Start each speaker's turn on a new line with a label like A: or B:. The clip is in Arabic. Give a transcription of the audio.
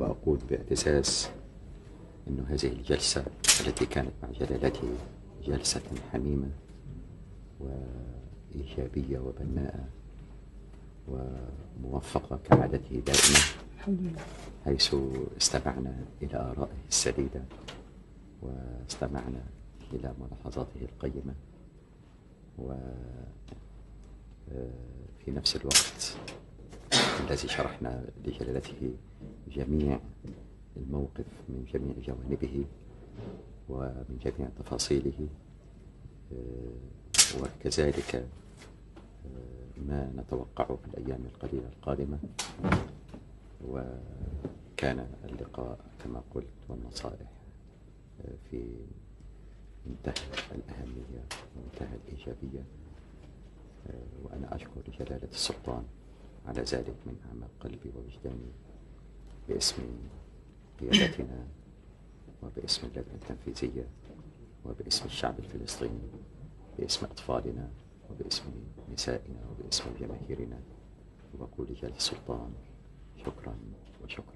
A: وأقول باعتزاز أن هذه الجلسة التي كانت مع جلالته جلسة حميمة وإيجابية وبناءة وموفقة كعادته دائما
B: الحمد لله.
A: حيث استمعنا إلى آرائه السديدة واستمعنا إلى ملاحظاته القيمة و آه، في نفس الوقت الذي شرحنا لجلالته جميع الموقف من جميع جوانبه ومن جميع تفاصيله آه، وكذلك آه، ما نتوقعه في الأيام القليلة القادمة. وكان اللقاء كما قلت والنصائح آه، في منتهى الأهمية ومنتهى الإيجابية. وأنا أشكر جلالة السلطان على ذلك من أعماق قلبي ووجداني باسم قيادتنا وباسم اللجنة التنفيذية وباسم الشعب الفلسطيني باسم أطفالنا وباسم نسائنا وباسم جماهيرنا. وأقول لجلالة السلطان شكرا وشكرا.